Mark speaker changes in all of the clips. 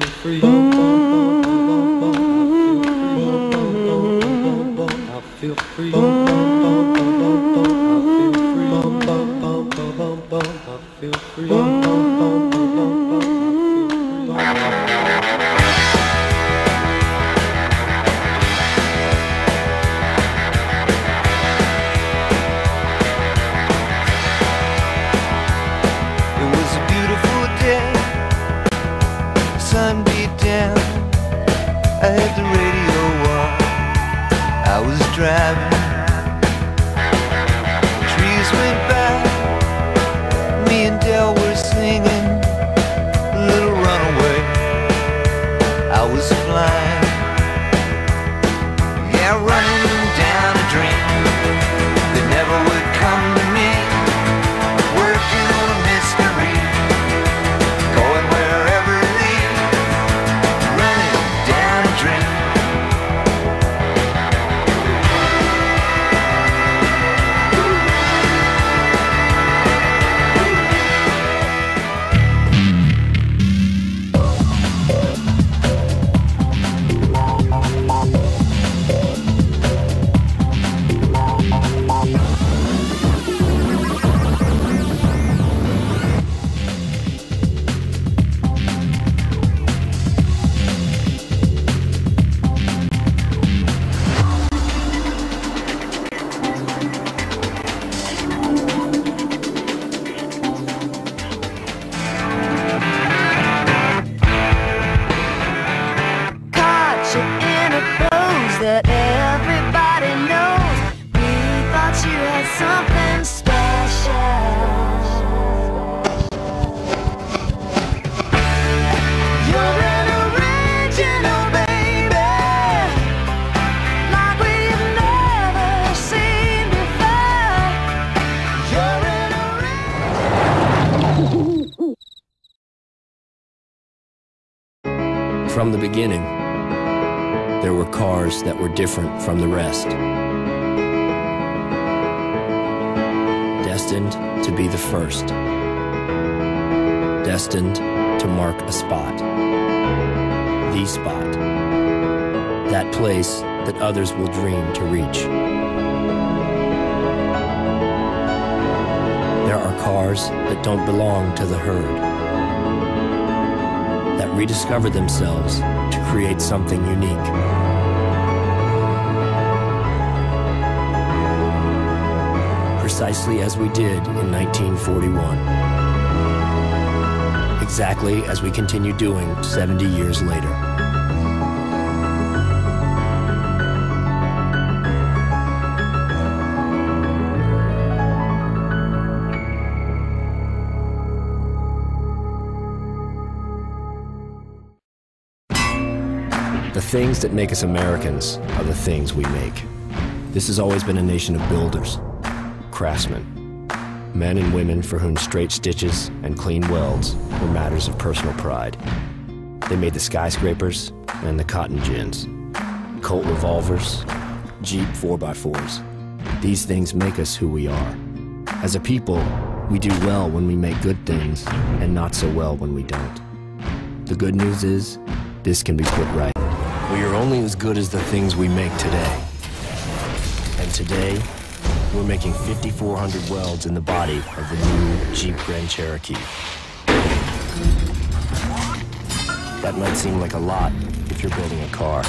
Speaker 1: free.
Speaker 2: time beat down I had the radio on. I was driving. Trees went by.
Speaker 3: beginning, there were cars that were different from the rest. Destined to be the first. Destined to mark a spot. The spot. That place that others will dream to reach. There are cars that don't belong to the herd, that rediscover themselves create something unique. Precisely as we did in 1941. Exactly as we continue doing 70 years later. Things that make us Americans are the things we make. This has always been a nation of builders, craftsmen, men and women for whom straight stitches and clean welds were matters of personal pride. They made the skyscrapers and the cotton gins, Colt revolvers, Jeep 4x4s. These things make us who we are. As a people, we do well when we make good things and not so well when we don't. The good news is, this can be put right. We are only as good as the things we make today. And today, we're making 5,400 welds in the body of the new Jeep Grand Cherokee. That might seem like a lot if you're building a car,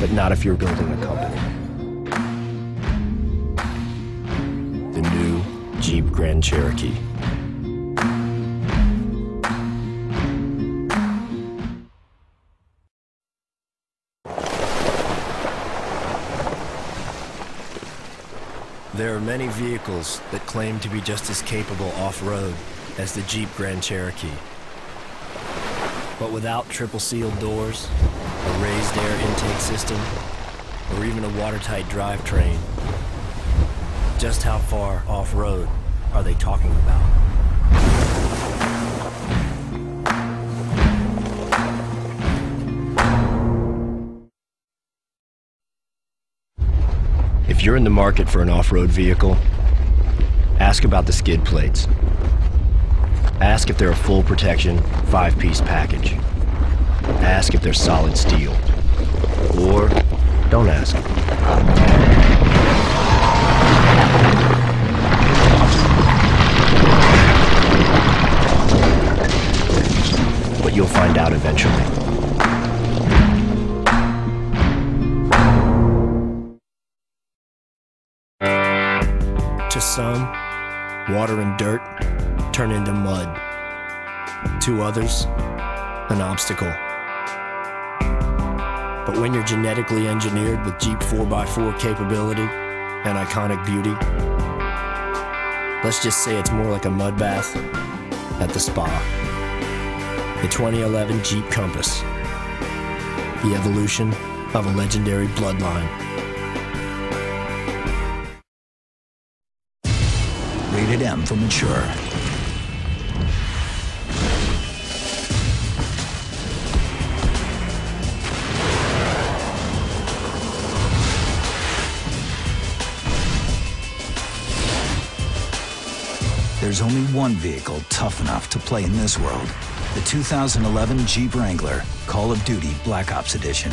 Speaker 3: but not if you're building a company. The new Jeep Grand Cherokee. Many vehicles that claim to be just as capable off-road as the Jeep Grand Cherokee. But without triple sealed doors, a raised air intake system, or even a watertight drivetrain, just how far off-road are they talking about? You're in the market for an off-road vehicle, ask about the skid plates. Ask if they're a full protection, five-piece package. Ask if they're solid steel. Or don't ask. But you'll find out eventually. To some, water and dirt turn into mud. To others, an obstacle. But when you're genetically engineered with Jeep 4x4 capability and iconic beauty, let's just say it's more like a mud bath at the spa. The 2011 Jeep Compass. The evolution of a legendary bloodline.
Speaker 4: Rated M for mature. There's only one vehicle tough enough to play in this world. The 2011 Jeep Wrangler Call of Duty Black Ops Edition.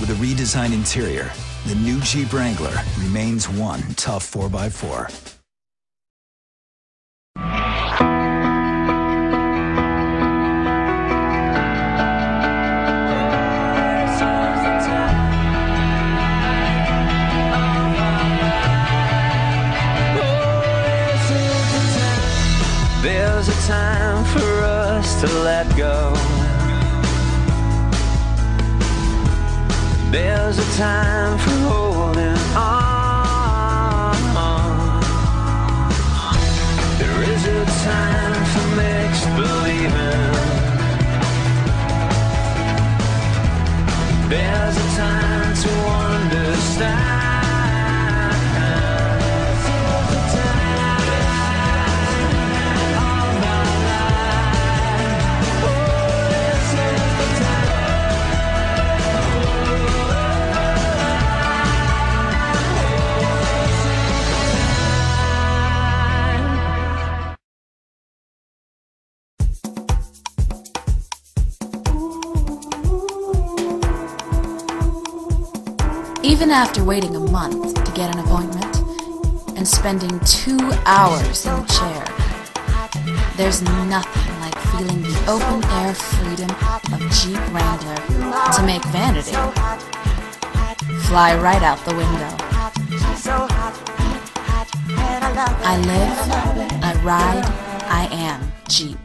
Speaker 4: With a redesigned interior, the new Jeep Wrangler remains one tough 4x4.
Speaker 1: Time for us to let go. There's a time for holding on. There is a time for mixed believing. There's a time to understand.
Speaker 5: Even after waiting a month to get an appointment and spending two hours in the chair, there's nothing like feeling the open air freedom of Jeep Wrangler to make vanity fly right out the window. I live, I ride, I am Jeep.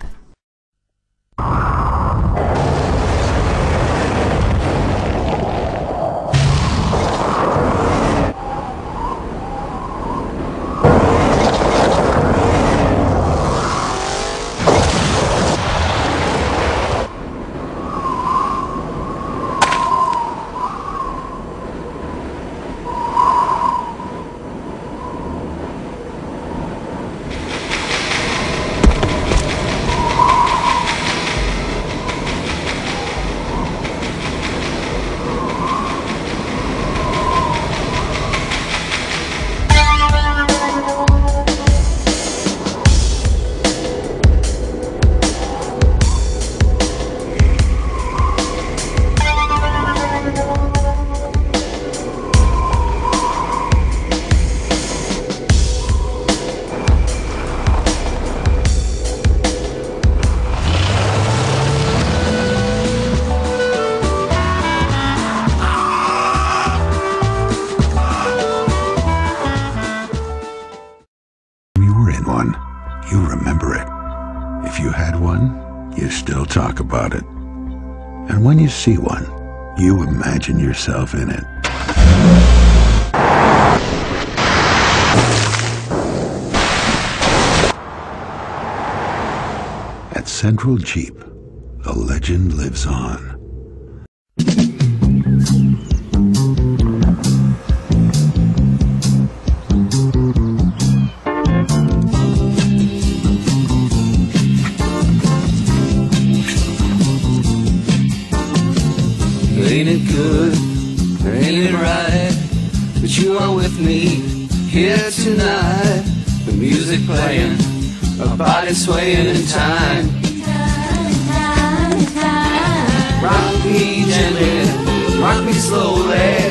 Speaker 6: About it. And when you see one, you imagine yourself in it. At Central Jeep, the legend lives on.
Speaker 1: Playing, our body swaying in time. Rock me gently, rock me slowly.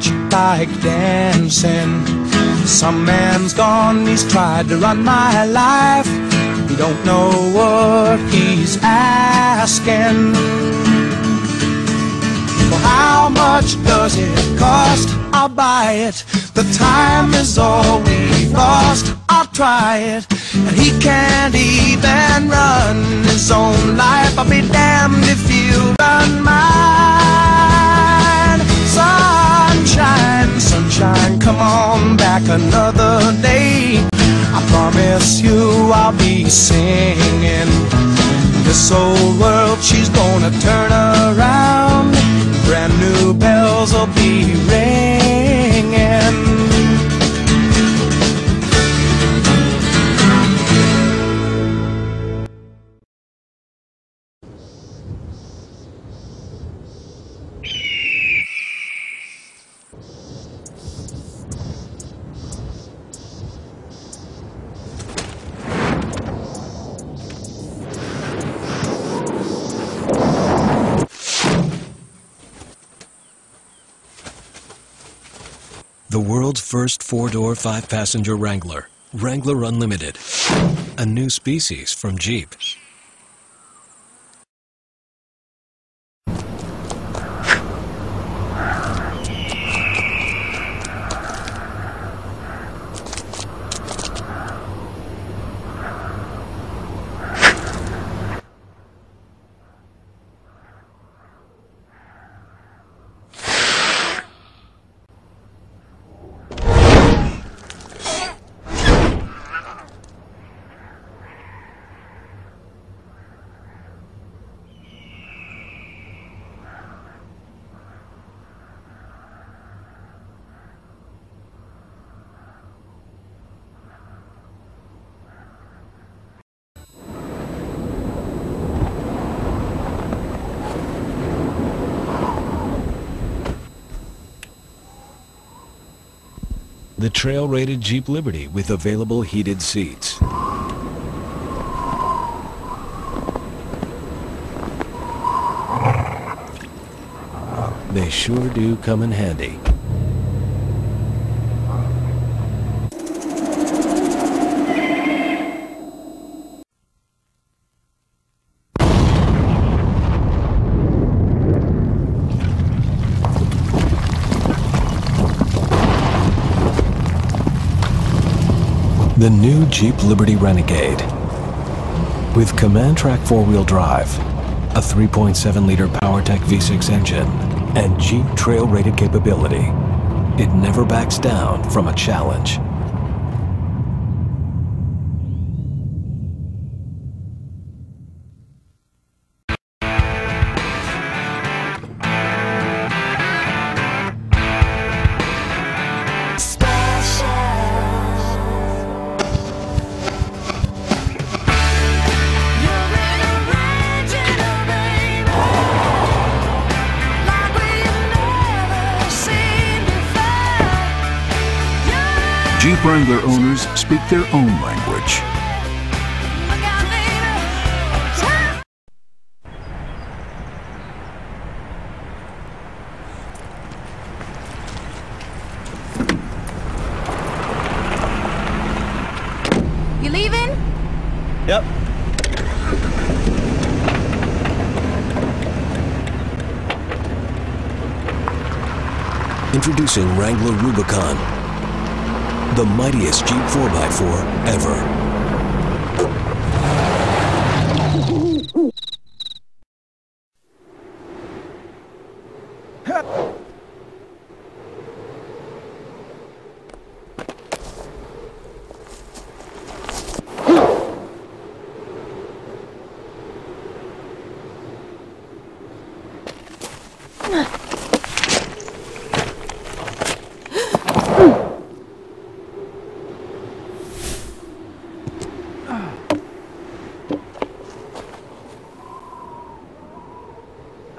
Speaker 7: Much like dancing. Some man's gone, he's tried to run my life. He don't know what he's asking. Well, how much does it cost? I'll buy it. The time is all we've lost. I'll try it. And he can't even run his own promise you I'll be singing. This old world, she's gonna turn around. Brand new bells will be ringing.
Speaker 8: First four-door, five-passenger Wrangler. Wrangler Unlimited. A new species from Jeep. The trail-rated Jeep Liberty with available heated seats. They sure do come in handy. The new Jeep Liberty Renegade. With Command-Trac four-wheel drive, a 3.7-liter PowerTech V6 engine, and Jeep trail-rated capability, it never backs down from a challenge.
Speaker 9: Wrangler
Speaker 8: Rubicon, the mightiest Jeep 4x4 ever.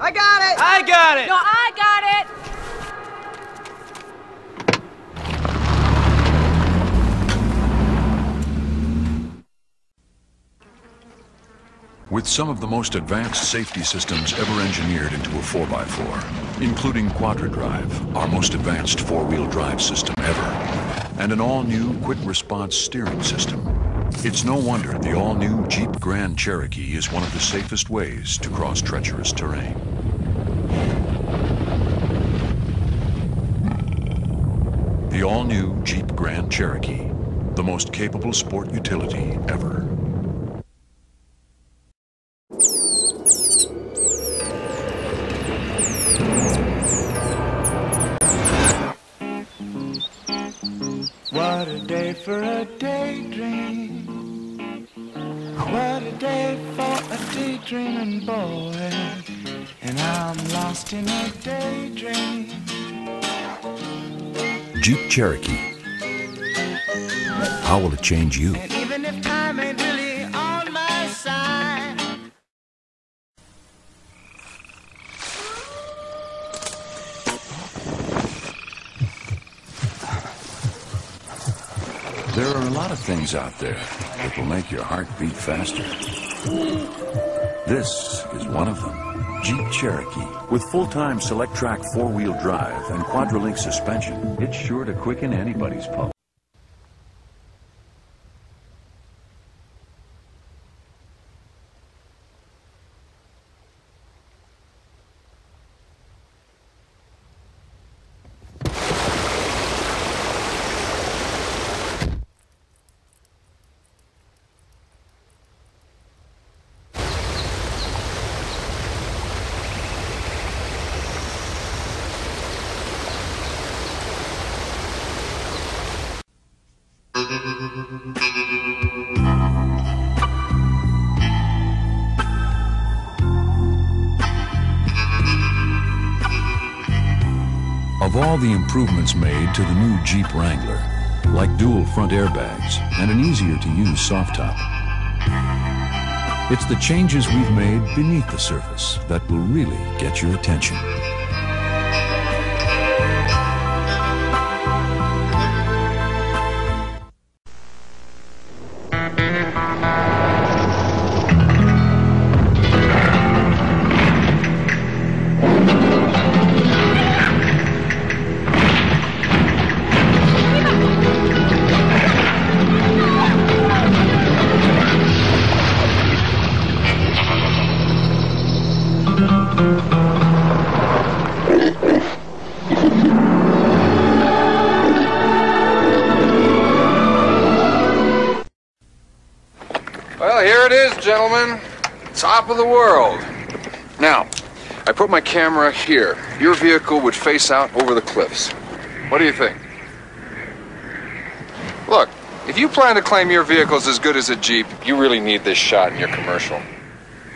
Speaker 1: I got it!
Speaker 7: I got it!
Speaker 1: No, I got it!
Speaker 9: With some of the most advanced safety systems ever engineered into a 4x4, including QuadraDrive, our most advanced four-wheel drive system ever, and an all-new quick-response steering system, it's no wonder the all-new Jeep Grand Cherokee is one of the safest ways to cross treacherous terrain. The all-new Jeep Grand Cherokee, the most capable sport utility ever. Cherokee. How will it change you?
Speaker 1: And even if time ain't really on my side.
Speaker 9: There are a lot of things out there that will make your heart beat faster. This is one of them. Jeep Cherokee. With full-time Selec-Trac four-wheel drive and Quadra-Link suspension, it's sure to quicken anybody's pulse. Of all the improvements made to the new Jeep Wrangler, like dual front airbags and an easier to use soft top, it's the changes we've made beneath the surface that will really get your attention.
Speaker 10: Gentlemen. Top of the world. Now, I put my camera here. Your vehicle would face out over the cliffs. What do you think? Look, if you plan to claim your vehicle's as good as a Jeep, you really need this shot in your commercial.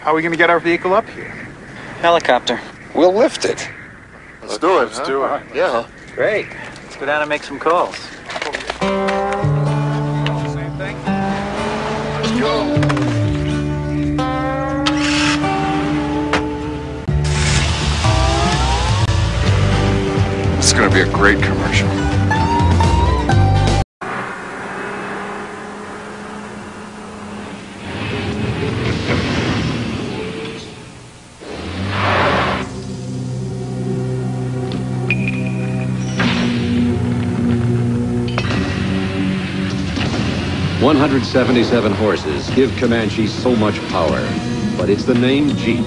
Speaker 11: How are we going to get our vehicle up here?
Speaker 12: Helicopter.
Speaker 10: We'll lift it.
Speaker 11: Let's do it. Let's do it.
Speaker 12: Yeah. Great. Let's go down and make some calls.
Speaker 10: Let's go. going to be a great commercial.
Speaker 13: One hundred seventy-seven horses give Comanche so much power, but it's the name Jeep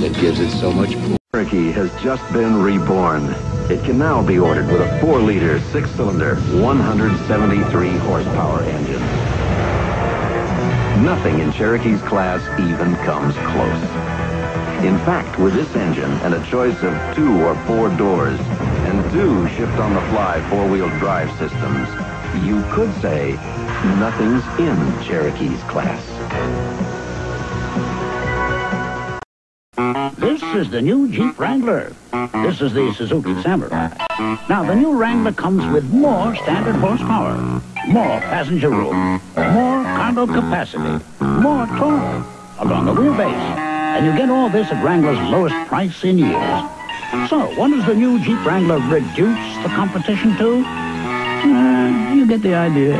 Speaker 13: that gives it so much.
Speaker 14: Cherokee has just been reborn. It can now be ordered with a 4-liter, 6-cylinder, 173 horsepower engine. Nothing in Cherokee's class even comes close. In fact, with this engine and a choice of two or four doors and two shift-on-the-fly four-wheel drive systems, you could say nothing's in Cherokee's class.
Speaker 15: This is the new Jeep Wrangler. This is the Suzuki Samurai. Now, the new Wrangler comes with more standard horsepower, more passenger room, more cargo capacity, more torque along the wheelbase. And you get all this at Wrangler's lowest price in years. So, what does the new Jeep Wrangler reduce the competition to? Uh, you get the idea.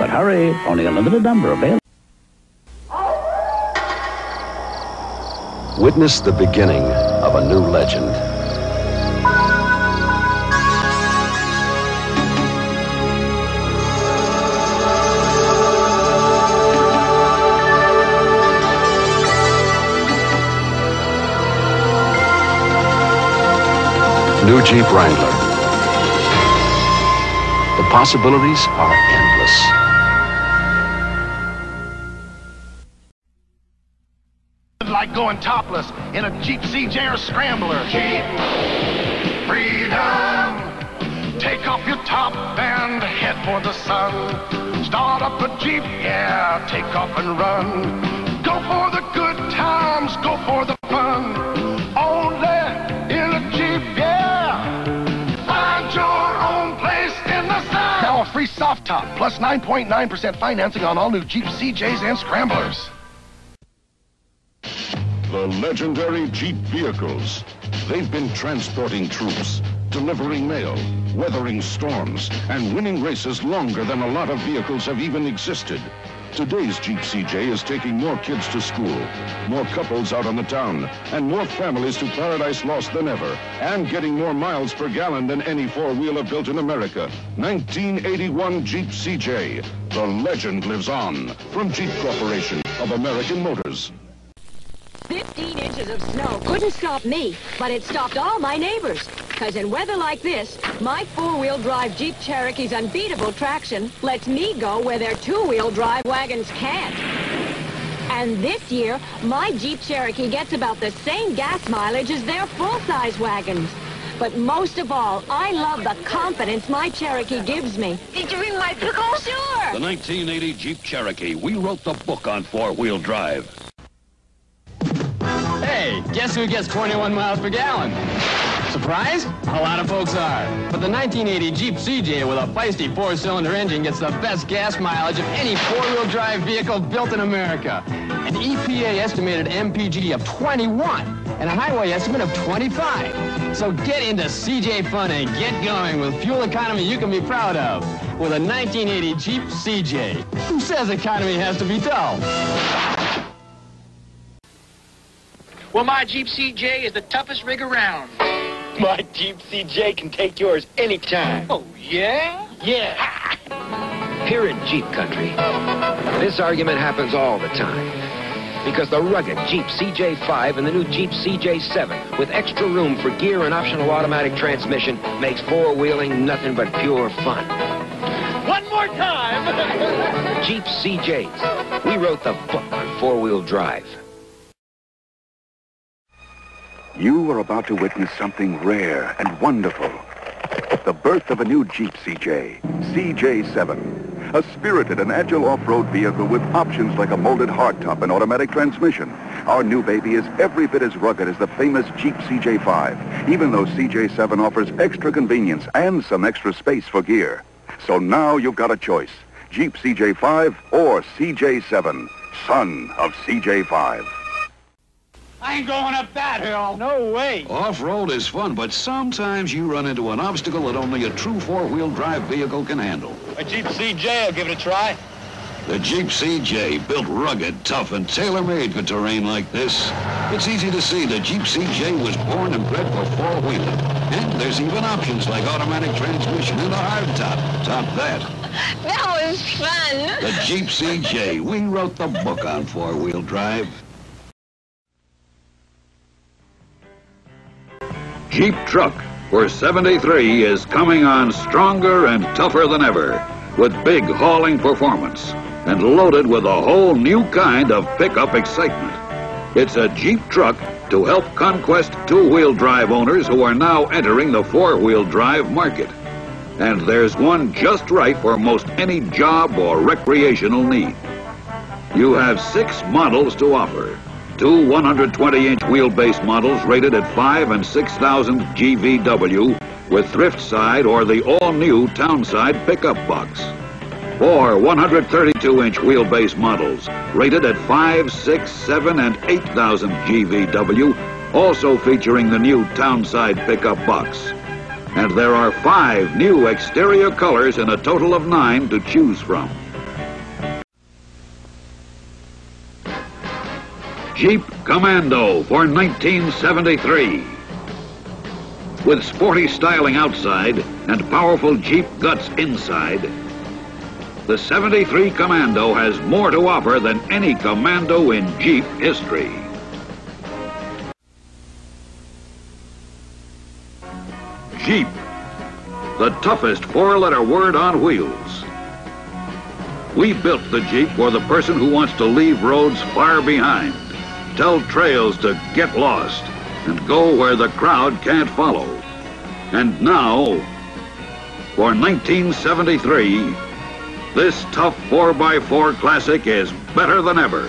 Speaker 15: But hurry, only a limited number available.
Speaker 3: Witness the beginning of a new legend. New Jeep Wrangler. The possibilities are
Speaker 16: going topless in a Jeep CJ or Scrambler. Jeep freedom. Take off your top and head for the sun. Start up a Jeep, yeah, take off and run. Go for the good times, go for the fun. Only in a Jeep, yeah. Find your own place in the sun. Now a free soft top plus 9.9% financing on all new Jeep CJs and Scramblers.
Speaker 17: The legendary Jeep vehicles. They've been transporting troops, delivering mail, weathering storms, and winning races longer than a lot of vehicles have even existed. Today's Jeep CJ is taking more kids to school, more couples out on the town, and more families to Paradise Lost than ever, and getting more miles per gallon than any four-wheeler built in America. 1981 Jeep CJ. The legend lives on. From Jeep Corporation of American Motors.
Speaker 18: 15 inches of snow couldn't stop me, but it stopped all my neighbors. Because in weather like this, my four-wheel drive Jeep Cherokee's unbeatable traction lets me go where their two-wheel drive wagons can't. And this year, my Jeep Cherokee gets about the same gas mileage as their full-size wagons. But most of all, I love the confidence my Cherokee gives me. Did you read my pickle? Oh, sure.
Speaker 19: The 1980 Jeep Cherokee. We wrote the book on four-wheel drive.
Speaker 20: Hey, guess who gets 21 miles per gallon? Surprise? A lot of folks are. But the 1980 Jeep CJ with a feisty four-cylinder engine gets the best gas mileage of any four-wheel drive vehicle built in America. An EPA estimated MPG of 21 and a highway estimate of 25. So get into CJ fun and get going with fuel economy you can be proud of with a 1980 Jeep CJ. Who says economy has to be dull?
Speaker 21: Well, my Jeep CJ is the toughest rig around.
Speaker 22: My Jeep CJ can take yours anytime.
Speaker 21: Oh, yeah?
Speaker 22: Yeah.
Speaker 23: Here in Jeep country, this argument happens all the time. Because the rugged Jeep CJ5 and the new Jeep CJ7 with extra room for gear and optional automatic transmission makes four-wheeling nothing but pure fun.
Speaker 22: One more time.
Speaker 23: Jeep CJs. We wrote the book on four-wheel drive.
Speaker 24: You are about to witness something rare and wonderful. The birth of a new Jeep CJ, CJ7. A spirited and agile off-road vehicle with options like a molded hardtop and automatic transmission. Our new baby is every bit as rugged as the famous Jeep CJ5, even though CJ7 offers extra convenience and some extra space for gear. So now you've got a choice. Jeep CJ5 or CJ7, son of CJ5.
Speaker 22: I ain't going up that hill. No way.
Speaker 9: Off-road is fun, but sometimes you run into an obstacle that only a true four-wheel drive vehicle can handle.
Speaker 22: A Jeep CJ will give it a try.
Speaker 17: The Jeep CJ, built rugged, tough, and tailor-made for terrain like this. It's easy to see the Jeep CJ was born and bred for four-wheeling. And there's even options like automatic transmission and a hardtop. Top that.
Speaker 25: That was fun.
Speaker 17: The Jeep CJ. We wrote the book on four-wheel drive.
Speaker 26: Jeep Truck for 73 is coming on stronger and tougher than ever with big hauling performance and loaded with a whole new kind of pickup excitement. It's a Jeep truck to help conquest two-wheel drive owners who are now entering the four-wheel drive market. And there's one just right for most any job or recreational need. You have six models to offer. Two 120-inch wheelbase models rated at 5 and 6,000 GVW with Thriftside or the all-new townside pickup box. Four 132-inch wheelbase models rated at 5, 6, 7, and 8,000 GVW, also featuring the new townside pickup box. And there are five new exterior colors in a total of nine to choose from. Jeep Commando for 1973. With sporty styling outside and powerful Jeep guts inside, the 73 Commando has more to offer than any Commando in Jeep history. Jeep, the toughest four-letter word on wheels. We built the Jeep for the person who wants to leave roads far behind, tell trails to get lost, and go where the crowd can't follow. And now, for 1973, this tough 4x4 classic is better than ever.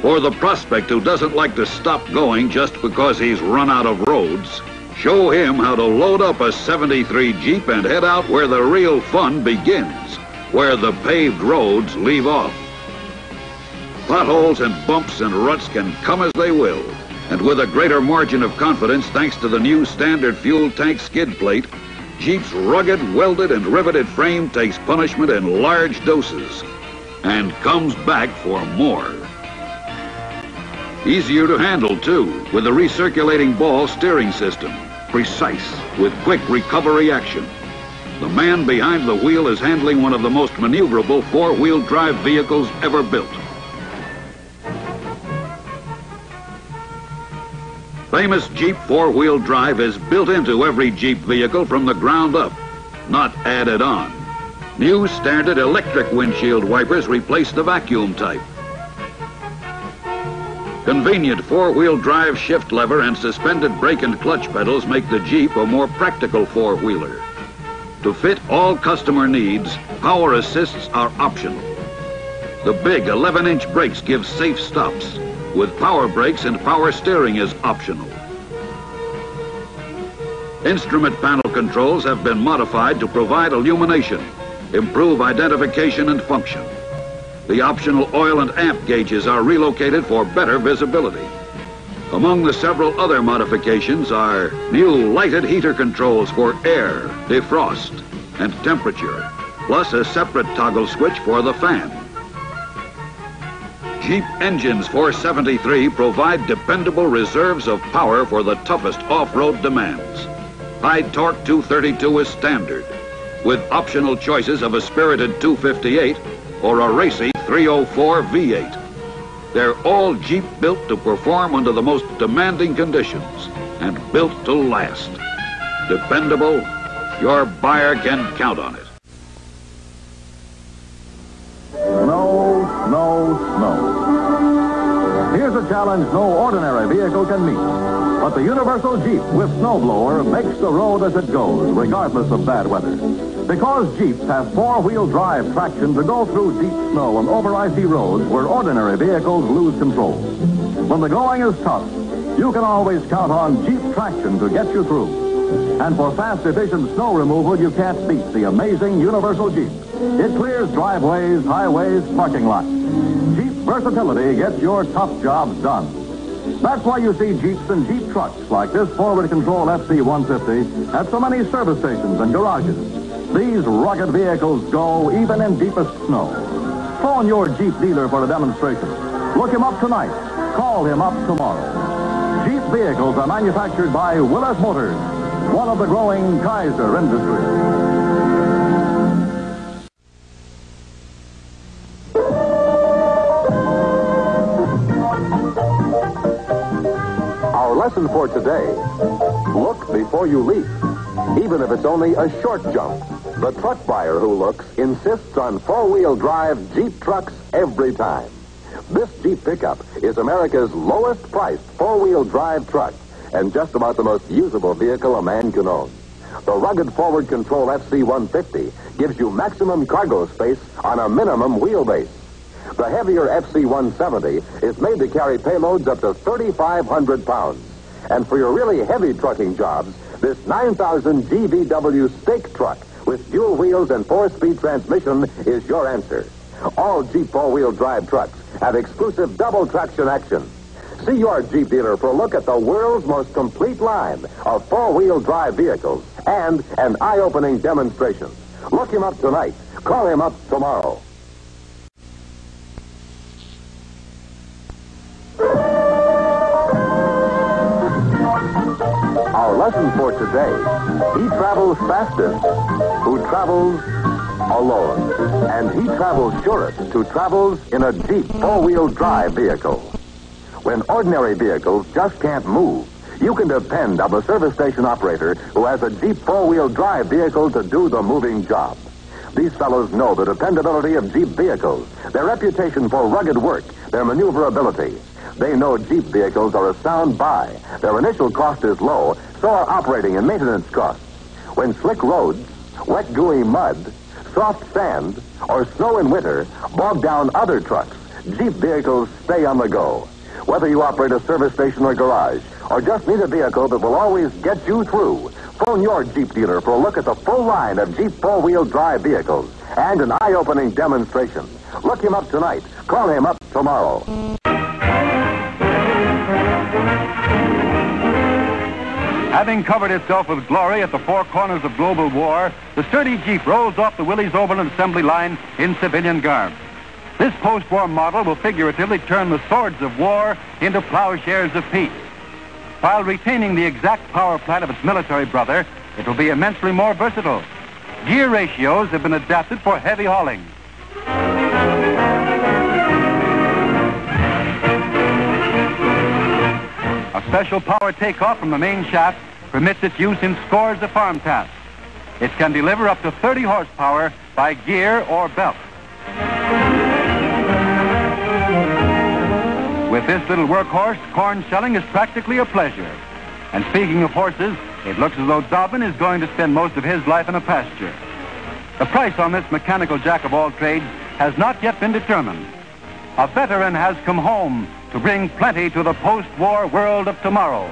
Speaker 26: For the prospect who doesn't like to stop going just because he's run out of roads, show him how to load up a 73 Jeep and head out where the real fun begins, where the paved roads leave off. Potholes and bumps and ruts can come as they will, and with a greater margin of confidence thanks to the new standard fuel tank skid plate, Jeep's rugged, welded, and riveted frame takes punishment in large doses and comes back for more. Easier to handle, too, with the recirculating ball steering system. Precise, with quick recovery action. The man behind the wheel is handling one of the most maneuverable four-wheel drive vehicles ever built. Famous Jeep four-wheel drive is built into every Jeep vehicle from the ground up, not added on. New standard electric windshield wipers replace the vacuum type. Convenient four-wheel drive shift lever and suspended brake and clutch pedals make the Jeep a more practical four-wheeler. To fit all customer needs, power assists are optional. The big 11-inch brakes give safe stops, with power brakes and power steering is optional. Instrument panel controls have been modified to provide illumination, improve identification and function. The optional oil and amp gauges are relocated for better visibility. Among the several other modifications are new lighted heater controls for air, defrost, and temperature, plus a separate toggle switch for the fan. Jeep engines 473 provide dependable reserves of power for the toughest off-road demands. High torque 232 is standard, with optional choices of a spirited 258 or a racy 304 V8. They're all Jeep built to perform under the most demanding conditions and built to last. Dependable, your buyer can count on it.
Speaker 27: Challenge no ordinary vehicle can meet. But the Universal Jeep with snowblower makes the road as it goes, regardless of bad weather. Because Jeeps have four-wheel drive traction to go through deep snow and over icy roads where ordinary vehicles lose control. When the going is tough, you can always count on Jeep traction to get you through. And for fast, efficient snow removal, you can't beat the amazing Universal Jeep. It clears driveways, highways, parking lots. Versatility gets your tough jobs done. That's why you see Jeeps and Jeep trucks like this forward control FC-150 at so many service stations and garages. These rugged vehicles go even in deepest snow. Phone your Jeep dealer for a demonstration. Look him up tonight. Call him up tomorrow. Jeep vehicles are manufactured by Willys Motors, one of the growing Kaiser industries.
Speaker 28: Lesson for today look before you leap, even if it's only a short jump. The truck buyer who looks insists on four wheel drive Jeep trucks every time. This Jeep pickup is America's lowest priced four wheel drive truck and just about the most usable vehicle a man can own. The rugged forward control FC 150 gives you maximum cargo space on a minimum wheelbase. The heavier FC 170 is made to carry payloads up to 3,500 pounds. And for your really heavy trucking jobs, this 9,000 GVW stake truck with dual wheels and four-speed transmission is your answer. All Jeep four-wheel drive trucks have exclusive double traction action. See your Jeep dealer for a look at the world's most complete line of four-wheel drive vehicles and an eye-opening demonstration. Look him up tonight. Call him up tomorrow. Lesson for today, he travels fastest who travels alone. And he travels surest who travels in a Jeep four-wheel drive vehicle. When ordinary vehicles just can't move, you can depend on the service station operator who has a Jeep four-wheel drive vehicle to do the moving job. These fellows know the dependability of Jeep vehicles, their reputation for rugged work, their maneuverability. They know Jeep vehicles are a sound buy. Their initial cost is low, so are operating and maintenance costs. When slick roads, wet gooey mud, soft sand, or snow in winter bog down other trucks, Jeep vehicles stay on the go. Whether you operate a service station or garage, or just need a vehicle that will always get you through, phone your Jeep dealer for a look at the full line of Jeep four-wheel drive vehicles and an eye-opening demonstration. Look him up tonight. Call him up tomorrow.
Speaker 29: Having covered itself with glory at the four corners of global war, the sturdy Jeep rolls off the Willys Overland assembly line in civilian garb. This post-war model will figuratively turn the swords of war into plowshares of peace. While retaining the exact power plant of its military brother, it will be immensely more versatile. Gear ratios have been adapted for heavy hauling. Special power takeoff from the main shaft permits its use in scores of farm tasks. It can deliver up to 30 horsepower by gear or belt. With this little workhorse, corn shelling is practically a pleasure. And speaking of horses, it looks as though Dobbin is going to spend most of his life in a pasture. The price on this mechanical jack of all trades has not yet been determined. A veteran has come home to bring plenty to the post-war world of tomorrow.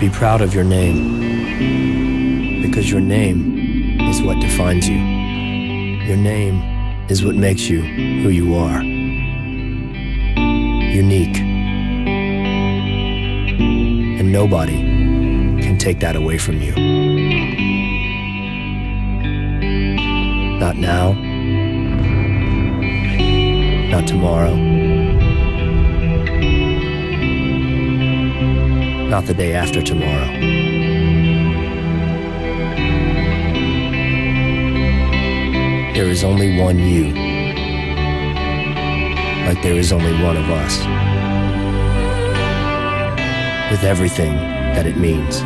Speaker 3: Be proud of your name. Because your name is what defines you. Your name is what makes you who you are. Unique. And nobody can take that away from you. Not now. Not tomorrow. Not the day after tomorrow. There is only one you. Like there is only one of us. With everything that it means.